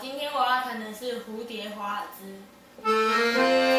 今天我要弹的是蝴蝶华尔兹。